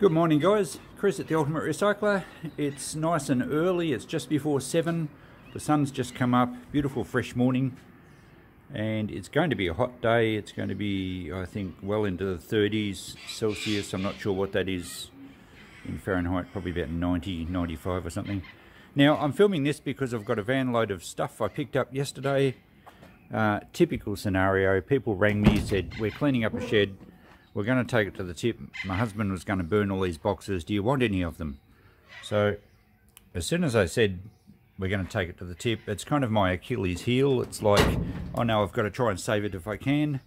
Good morning guys, Chris at The Ultimate Recycler. It's nice and early, it's just before 7. The sun's just come up, beautiful fresh morning. And it's going to be a hot day, it's going to be I think well into the 30s Celsius, I'm not sure what that is in Fahrenheit, probably about 90, 95 or something. Now I'm filming this because I've got a van load of stuff I picked up yesterday. Uh, typical scenario, people rang me, and said we're cleaning up a shed, we're going to take it to the tip. My husband was going to burn all these boxes. Do you want any of them? So as soon as I said we're going to take it to the tip, it's kind of my Achilles heel. It's like, oh no, I've got to try and save it if I can.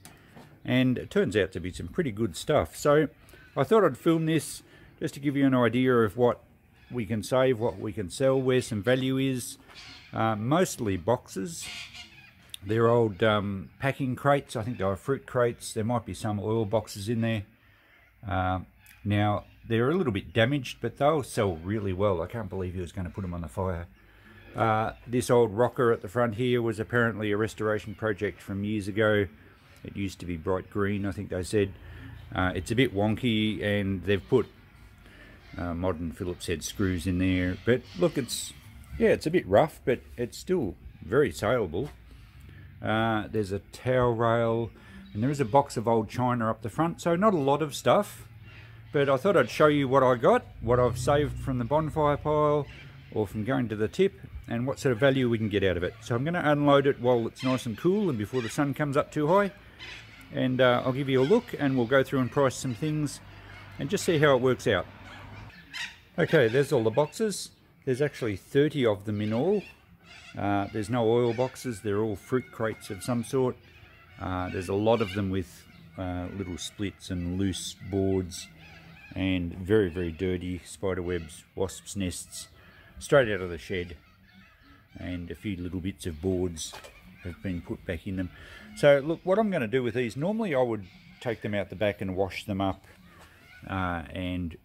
And it turns out to be some pretty good stuff. So I thought I'd film this just to give you an idea of what we can save, what we can sell, where some value is. Uh, mostly boxes. They're old um, packing crates. I think they are fruit crates. There might be some oil boxes in there. Uh, now, they're a little bit damaged, but they'll sell really well. I can't believe he was going to put them on the fire. Uh, this old rocker at the front here was apparently a restoration project from years ago. It used to be bright green, I think they said. Uh, it's a bit wonky, and they've put uh, modern Phillips head screws in there. But look, it's yeah, it's a bit rough, but it's still very saleable. Uh, there's a towel rail and there is a box of old china up the front. So not a lot of stuff, but I thought I'd show you what I got, what I've saved from the bonfire pile or from going to the tip and what sort of value we can get out of it. So I'm going to unload it while it's nice and cool and before the sun comes up too high. And uh, I'll give you a look and we'll go through and price some things and just see how it works out. Okay, there's all the boxes. There's actually 30 of them in all. Uh, there's no oil boxes, they're all fruit crates of some sort. Uh, there's a lot of them with uh, little splits and loose boards and very, very dirty spider webs, wasps' nests, straight out of the shed. And a few little bits of boards have been put back in them. So look, what I'm going to do with these, normally I would take them out the back and wash them up uh, and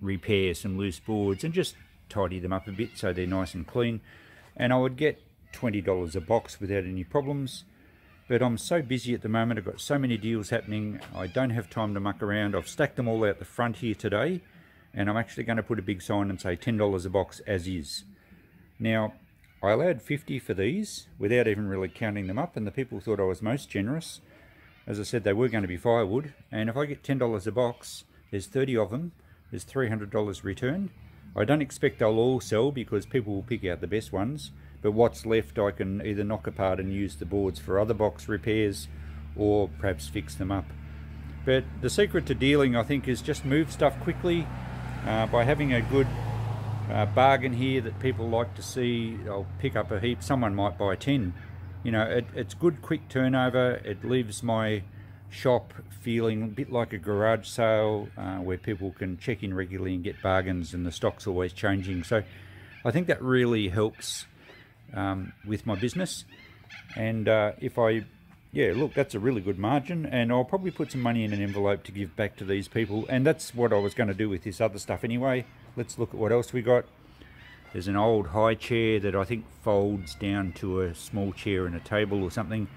repair some loose boards and just tidy them up a bit so they're nice and clean and I would get $20 a box without any problems. But I'm so busy at the moment I've got so many deals happening I don't have time to muck around. I've stacked them all out the front here today and I'm actually going to put a big sign and say $10 a box as is. Now I allowed 50 for these without even really counting them up and the people thought I was most generous. As I said they were going to be firewood and if I get $10 a box there's 30 of them there's $300 returned I don't expect they'll all sell because people will pick out the best ones, but what's left I can either knock apart and use the boards for other box repairs or perhaps fix them up. But the secret to dealing I think is just move stuff quickly uh, by having a good uh, bargain here that people like to see. I'll pick up a heap, someone might buy 10. You know, it, it's good quick turnover, it leaves my shop feeling a bit like a garage sale uh, where people can check in regularly and get bargains and the stock's always changing. So I think that really helps um, with my business. And uh, if I, yeah, look, that's a really good margin and I'll probably put some money in an envelope to give back to these people. And that's what I was going to do with this other stuff anyway. Let's look at what else we got. There's an old high chair that I think folds down to a small chair and a table or something.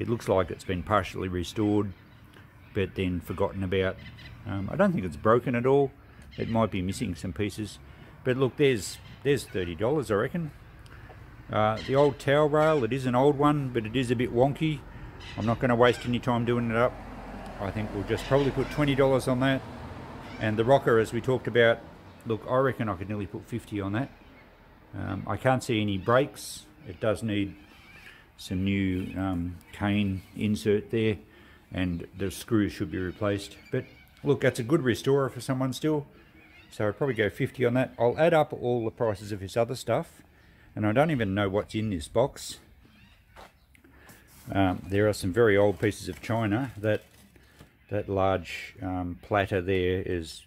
It looks like it's been partially restored, but then forgotten about. Um, I don't think it's broken at all. It might be missing some pieces. But look, there's there's $30, I reckon. Uh, the old towel rail, it is an old one, but it is a bit wonky. I'm not going to waste any time doing it up. I think we'll just probably put $20 on that. And the rocker, as we talked about, look, I reckon I could nearly put 50 on that. Um, I can't see any brakes. It does need some new um, cane insert there and the screws should be replaced. But look that's a good restorer for someone still. So I'll probably go 50 on that. I'll add up all the prices of his other stuff and I don't even know what's in this box. Um, there are some very old pieces of china. That that large um, platter there is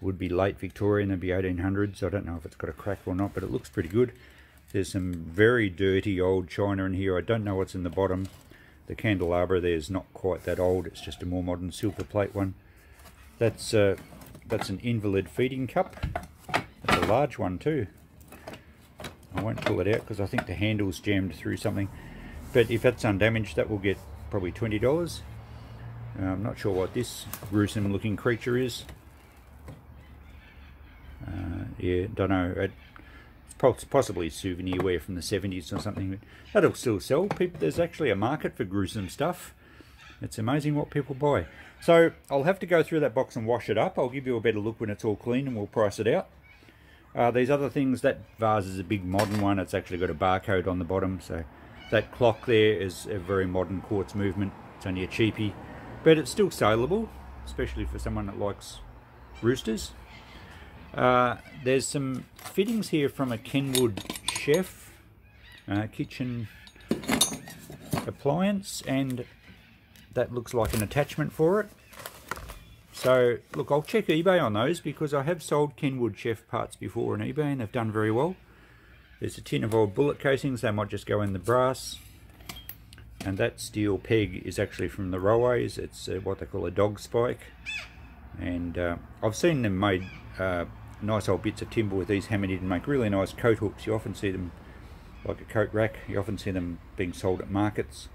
would be late Victorian, it'd be 1800s. I don't know if it's got a crack or not, but it looks pretty good. There's some very dirty old china in here. I don't know what's in the bottom. The candelabra there is not quite that old. It's just a more modern silver plate one. That's uh, that's an invalid feeding cup. It's a large one too. I won't pull it out because I think the handle's jammed through something. But if that's undamaged, that will get probably $20. Uh, I'm not sure what this gruesome looking creature is. Yeah, don't know. It's possibly souvenir wear from the 70s or something. That'll still sell. People, there's actually a market for gruesome stuff. It's amazing what people buy. So I'll have to go through that box and wash it up. I'll give you a better look when it's all clean and we'll price it out. Uh, these other things, that vase is a big modern one. It's actually got a barcode on the bottom. So that clock there is a very modern quartz movement. It's only a cheapie. But it's still saleable, especially for someone that likes roosters. Uh, there's some fittings here from a Kenwood chef uh, kitchen appliance and that looks like an attachment for it. So look, I'll check eBay on those because I have sold Kenwood chef parts before on eBay and they've done very well. There's a tin of old bullet casings, they might just go in the brass. And that steel peg is actually from the railways, it's uh, what they call a dog spike. And uh, I've seen them made uh, nice old bits of timber with these hammered in and make really nice coat hooks. You often see them like a coat rack. You often see them being sold at markets.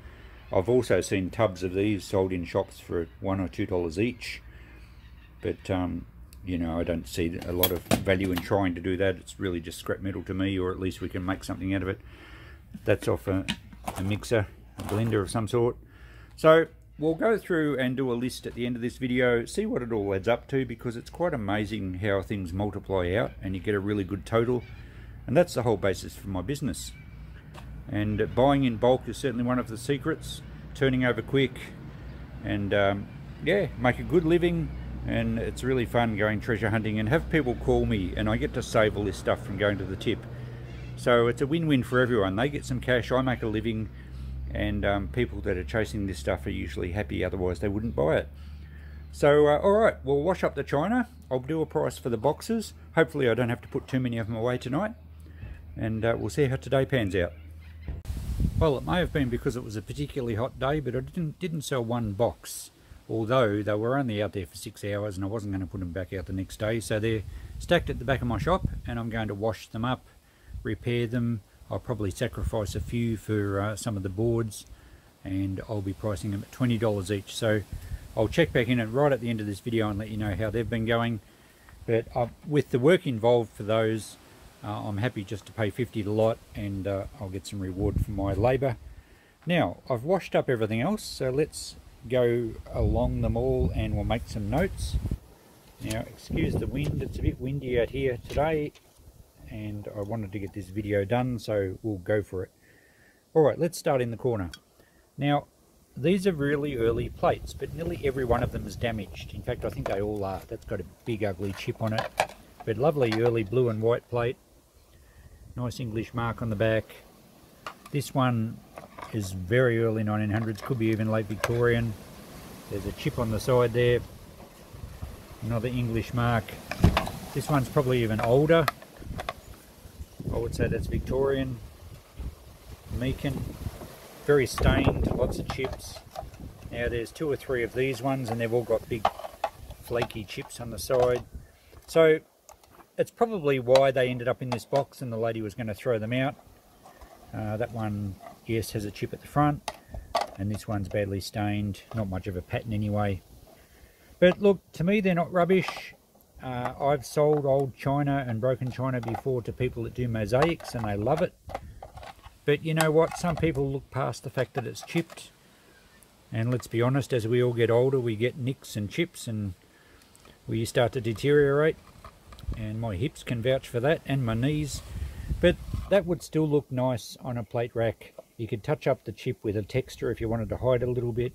I've also seen tubs of these sold in shops for one or two dollars each. But um, you know, I don't see a lot of value in trying to do that. It's really just scrap metal to me, or at least we can make something out of it. That's off a, a mixer, a blender of some sort. So we'll go through and do a list at the end of this video, see what it all adds up to, because it's quite amazing how things multiply out and you get a really good total. And that's the whole basis for my business. And buying in bulk is certainly one of the secrets, turning over quick, and um, yeah, make a good living. And it's really fun going treasure hunting and have people call me, and I get to save all this stuff from going to the tip. So it's a win-win for everyone. They get some cash, I make a living, and um, people that are chasing this stuff are usually happy otherwise they wouldn't buy it. So uh, all right we'll wash up the china. I'll do a price for the boxes. Hopefully I don't have to put too many of them away tonight. And uh, we'll see how today pans out. Well it may have been because it was a particularly hot day but I didn't didn't sell one box. Although they were only out there for six hours and I wasn't going to put them back out the next day. So they're stacked at the back of my shop and I'm going to wash them up repair them I'll probably sacrifice a few for uh, some of the boards and I'll be pricing them at $20 each. So I'll check back in it right at the end of this video and let you know how they've been going. But uh, with the work involved for those, uh, I'm happy just to pay 50 a lot and uh, I'll get some reward for my labour. Now, I've washed up everything else, so let's go along them all and we'll make some notes. Now, excuse the wind, it's a bit windy out here today and I wanted to get this video done so we'll go for it. Alright let's start in the corner. Now these are really early plates but nearly every one of them is damaged. In fact I think they all are. That's got a big ugly chip on it. But lovely early blue and white plate. Nice English mark on the back. This one is very early 1900s, could be even late Victorian. There's a chip on the side there. Another English mark. This one's probably even older. Would say that's Victorian. Meakin. Very stained, lots of chips. Now there's two or three of these ones and they've all got big flaky chips on the side. So it's probably why they ended up in this box and the lady was going to throw them out. Uh, that one, yes, has a chip at the front and this one's badly stained. Not much of a pattern anyway. But look, to me they're not rubbish. Uh, I've sold old china and broken china before to people that do mosaics and they love it. But you know what? Some people look past the fact that it's chipped. And let's be honest, as we all get older, we get nicks and chips and we start to deteriorate. And my hips can vouch for that and my knees. But that would still look nice on a plate rack. You could touch up the chip with a texture if you wanted to hide it a little bit.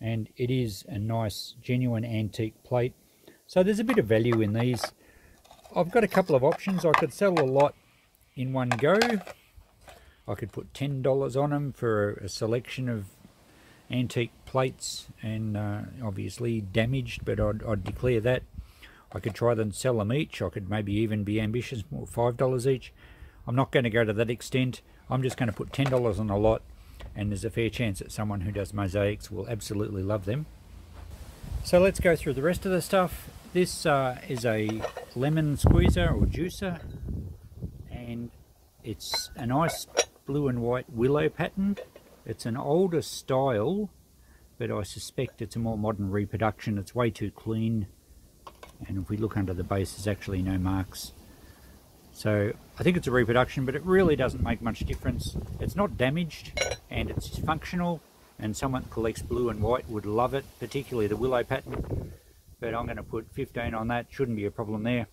And it is a nice, genuine antique plate so there's a bit of value in these. I've got a couple of options. I could sell a lot in one go. I could put $10 on them for a selection of antique plates and uh, obviously damaged, but I'd, I'd, declare that. I could try and sell them each. I could maybe even be ambitious, more $5 each. I'm not going to go to that extent. I'm just going to put $10 on a lot and there's a fair chance that someone who does mosaics will absolutely love them. So let's go through the rest of the stuff. This uh, is a lemon squeezer or juicer and it's a nice blue and white willow pattern. It's an older style but I suspect it's a more modern reproduction. It's way too clean and if we look under the base there's actually no marks So I think it's a reproduction, but it really doesn't make much difference. It's not damaged and it's functional and someone collects blue and white would love it, particularly the willow pattern. But I'm going to put 15 on that, shouldn't be a problem there.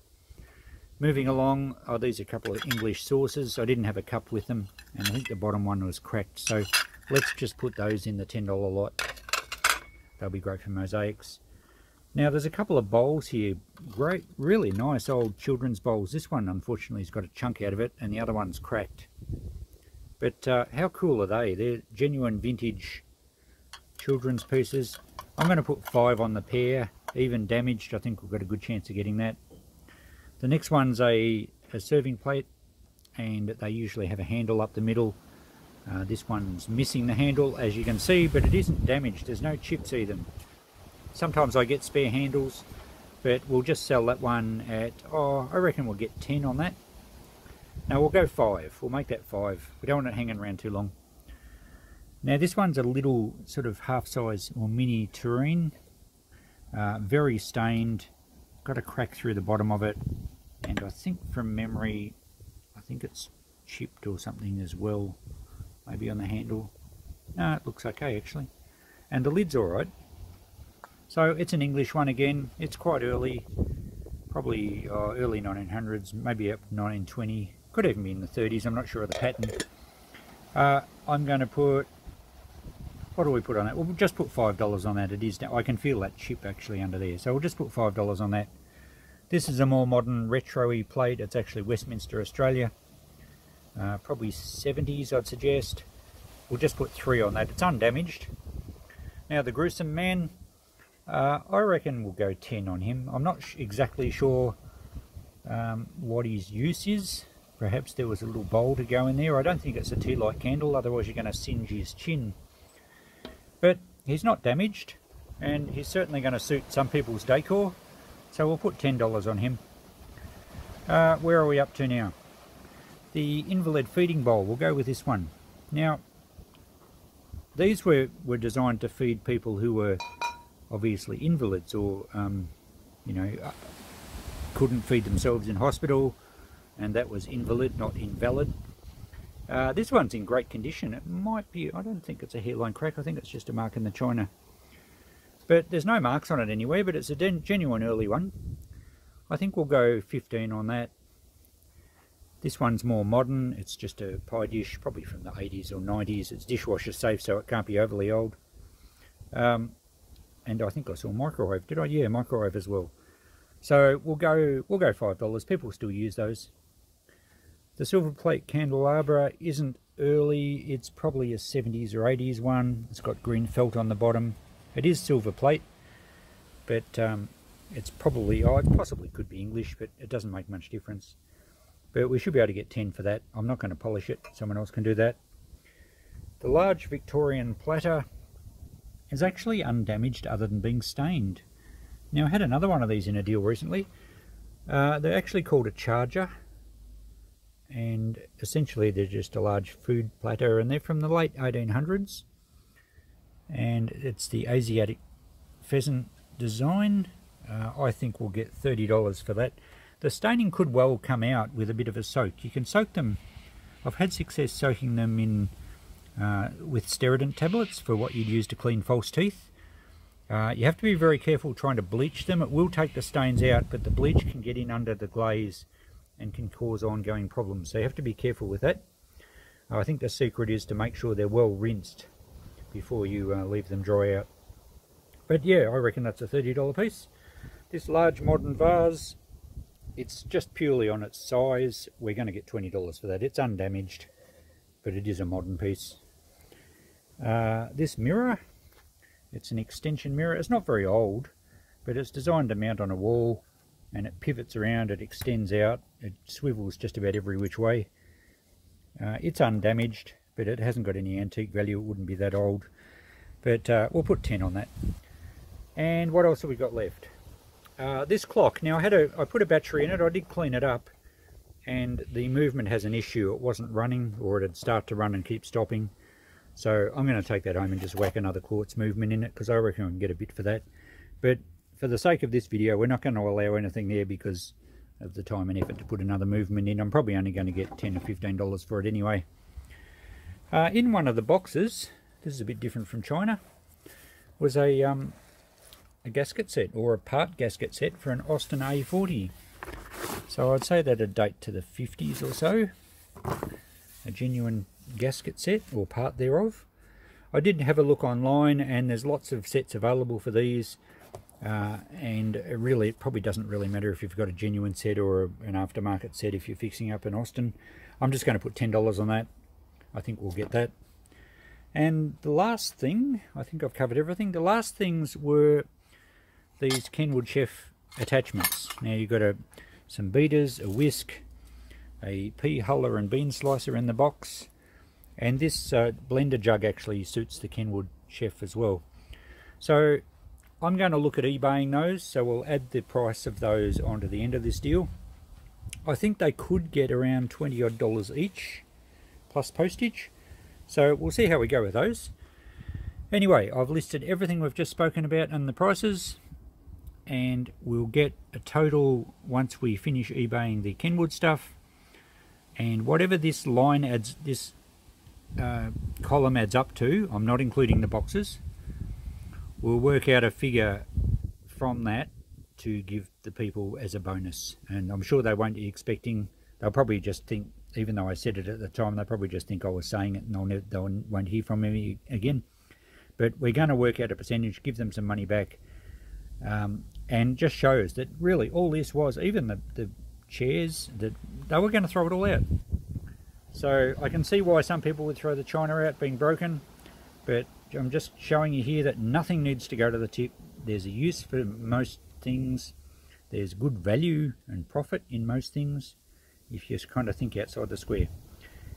Moving along, oh, these are a couple of English saucers. I didn't have a cup with them, and I think the bottom one was cracked. So let's just put those in the $10 lot. They'll be great for mosaics. Now there's a couple of bowls here, great, really nice old children's bowls. This one unfortunately has got a chunk out of it and the other one's cracked. But uh, how cool are they? They're genuine vintage children's pieces. I'm going to put five on the pair, even damaged. I think we've got a good chance of getting that. The next one's a, a serving plate and they usually have a handle up the middle. Uh, this one's missing the handle as you can see, but it isn't damaged. There's no chips either. Sometimes I get spare handles, but we'll just sell that one at, oh, I reckon we'll get 10 on that. Now we'll go 5. We'll make that 5. We don't want it hanging around too long. Now this one's a little sort of half size or mini tureen. Uh, very stained. Got a crack through the bottom of it. And I think from memory, I think it's chipped or something as well. Maybe on the handle. No, it looks okay actually. And the lid's alright. So it's an English one again. It's quite early, probably uh, early 1900s, maybe up 1920. Could even be in the 30s. I'm not sure of the pattern. Uh, I'm going to put. What do we put on it? We'll just put five dollars on that. It is. Now. I can feel that chip actually under there, so we'll just put five dollars on that. This is a more modern retro-y plate. It's actually Westminster, Australia. Uh, probably 70s, I'd suggest. We'll just put three on that. It's undamaged. Now the gruesome man, uh, I reckon we'll go 10 on him. I'm not exactly sure um, what his use is. Perhaps there was a little bowl to go in there. I don't think it's a tea light candle, otherwise you're going to singe his chin. But he's not damaged, and he's certainly going to suit some people's decor. So we'll put $10 on him. Uh, where are we up to now? The invalid feeding bowl, we'll go with this one. Now, these were, were designed to feed people who were obviously invalids or um, you know uh, couldn't feed themselves in hospital and that was invalid not invalid uh, this one's in great condition it might be I don't think it's a hairline crack I think it's just a mark in the china but there's no marks on it anywhere but it's a genuine early one I think we'll go 15 on that this one's more modern it's just a pie dish probably from the 80s or 90s it's dishwasher safe so it can't be overly old um, and I think I saw a microwave. Did I? Yeah, microwave as well. So we'll go we'll go five dollars. People still use those. The silver plate candelabra isn't early. It's probably a 70s or 80s one. It's got green felt on the bottom. It is silver plate, but um, it's probably oh, it possibly could be English, but it doesn't make much difference. But we should be able to get 10 for that. I'm not going to polish it. Someone else can do that. The large Victorian platter is actually undamaged other than being stained. Now I had another one of these in a deal recently. Uh, they're actually called a charger and essentially they're just a large food platter and they're from the late 1800s and it's the Asiatic pheasant design. Uh, I think we'll get $30 for that. The staining could well come out with a bit of a soak. You can soak them, I've had success soaking them in uh, with Steradent tablets for what you'd use to clean false teeth. Uh, you have to be very careful trying to bleach them. It will take the stains out, but the bleach can get in under the glaze and can cause ongoing problems. So you have to be careful with that. Uh, I think the secret is to make sure they're well rinsed before you uh, leave them dry out. But yeah, I reckon that's a $30 piece. This large modern vase, it's just purely on its size. We're going to get $20 for that. It's undamaged, but it is a modern piece. Uh, this mirror, it's an extension mirror. It's not very old, but it's designed to mount on a wall and it pivots around, it extends out, it swivels just about every which way. Uh, it's undamaged, but it hasn't got any antique value. It wouldn't be that old. But uh, we'll put 10 on that. And what else have we got left? Uh, this clock. Now I had a, I put a battery in it. I did clean it up, and the movement has an issue. It wasn't running, or it'd start to run and keep stopping. So I'm going to take that home and just whack another quartz movement in it because I reckon I can get a bit for that. But for the sake of this video, we're not going to allow anything there because of the time and effort to put another movement in. I'm probably only going to get 10 or $15 for it anyway. Uh, in one of the boxes, this is a bit different from China, was a, um, a gasket set or a part gasket set for an Austin A40. So I'd say that a date to the 50s or so. A genuine gasket set or part thereof. I did have a look online and there's lots of sets available for these uh, and really it probably doesn't really matter if you've got a genuine set or an aftermarket set if you're fixing up in Austin. I'm just going to put $10 on that. I think we'll get that. And the last thing, I think I've covered everything. The last things were these Kenwood Chef attachments. Now you've got a, some beaters, a whisk, a pea huller and bean slicer in the box. And this uh, blender jug actually suits the Kenwood Chef as well. So I'm going to look at eBaying those, so we'll add the price of those onto the end of this deal. I think they could get around 20 odd dollars each, plus postage. So we'll see how we go with those. Anyway, I've listed everything we've just spoken about and the prices, and we'll get a total once we finish eBaying the Kenwood stuff. And whatever this line adds, this uh, column adds up to, I'm not including the boxes, we'll work out a figure from that to give the people as a bonus. And I'm sure they won't be expecting they'll probably just think even though I said it at the time they probably just think I was saying it and they'll never, they won't hear from me again. But we're going to work out a percentage give them some money back. Um, and just shows that really all this was even the, the chairs that they were going to throw it all out. So I can see why some people would throw the china out being broken but I'm just showing you here that nothing needs to go to the tip. There's a use for most things. There's good value and profit in most things if you just kind of think outside the square.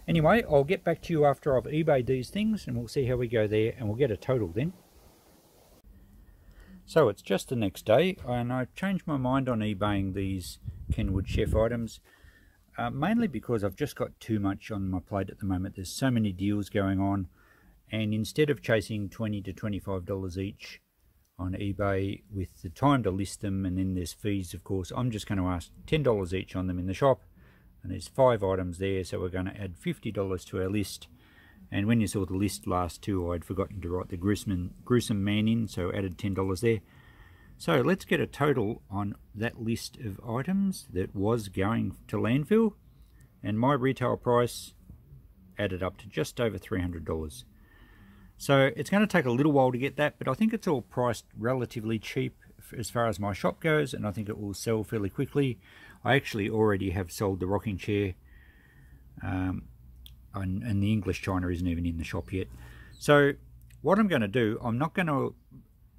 Anyway, I'll get back to you after I've eBayed these things and we'll see how we go there and we'll get a total then. So it's just the next day and I've changed my mind on eBaying these Kenwood Chef items. Uh, mainly because I've just got too much on my plate at the moment. There's so many deals going on and instead of chasing 20 to 25 dollars each on eBay with the time to list them and then there's fees of course I'm just going to ask 10 dollars each on them in the shop. And there's five items there so we're going to add 50 dollars to our list. And when you saw the list last two I'd forgotten to write the gruesome, gruesome man in so added 10 dollars there. So let's get a total on that list of items that was going to landfill. And my retail price added up to just over $300 so it's going to take a little while to get that, but I think it's all priced relatively cheap as far as my shop goes, and I think it will sell fairly quickly. I actually already have sold the rocking chair, um, and, and the English china isn't even in the shop yet. So what I'm going to do, I'm not going to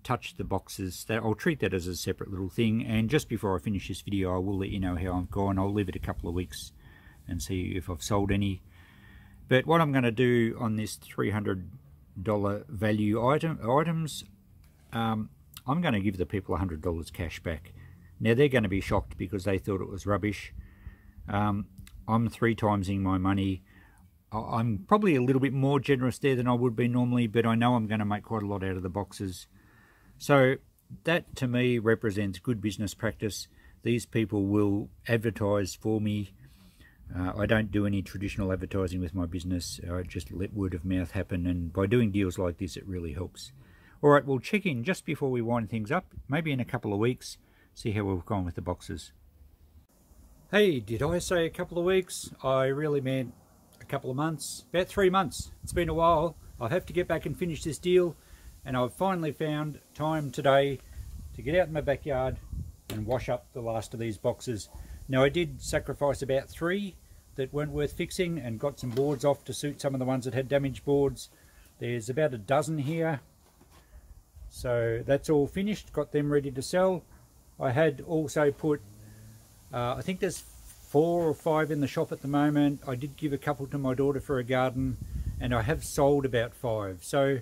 touch the boxes. That I'll treat that as a separate little thing, and just before I finish this video, I will let you know how I've gone. I'll leave it a couple of weeks and see if I've sold any. But what I'm going to do on this 300 dollar value item items, um, I'm going to give the people $100 cash back. Now they're going to be shocked because they thought it was rubbish. Um, I'm three timesing my money. I'm probably a little bit more generous there than I would be normally, but I know I'm going to make quite a lot out of the boxes. So that to me represents good business practice. These people will advertise for me uh, I don't do any traditional advertising with my business. I just let word of mouth happen, and by doing deals like this, it really helps. All right, we'll check in just before we wind things up, maybe in a couple of weeks, see how we've gone with the boxes. Hey, did I say a couple of weeks? I really meant a couple of months, about three months. It's been a while. I'll have to get back and finish this deal, and I've finally found time today to get out in my backyard and wash up the last of these boxes. Now I did sacrifice about three that weren't worth fixing and got some boards off to suit some of the ones that had damaged boards. There's about a dozen here. So that's all finished, got them ready to sell. I had also put, uh, I think there's four or five in the shop at the moment. I did give a couple to my daughter for a garden and I have sold about five. So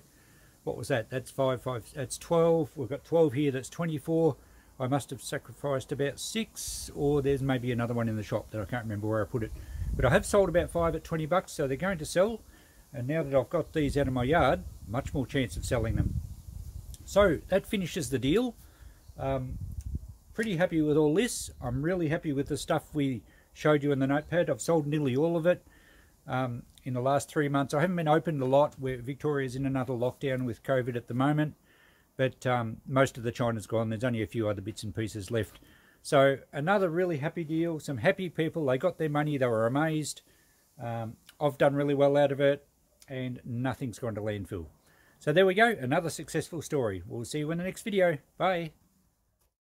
what was that? That's five, five, that's 12. We've got 12 here, that's 24. I must have sacrificed about six or there's maybe another one in the shop that I can't remember where I put it. But I have sold about five at 20 bucks, so they're going to sell. And now that I've got these out of my yard, much more chance of selling them. So that finishes the deal. Um, pretty happy with all this. I'm really happy with the stuff we showed you in the notepad. I've sold nearly all of it um, in the last three months. I haven't been opened a lot. Where Victoria's in another lockdown with COVID at the moment. But um, most of the China's gone. There's only a few other bits and pieces left. So another really happy deal. Some happy people. They got their money. They were amazed. Um, I've done really well out of it. And nothing's gone to landfill. So there we go. Another successful story. We'll see you in the next video. Bye.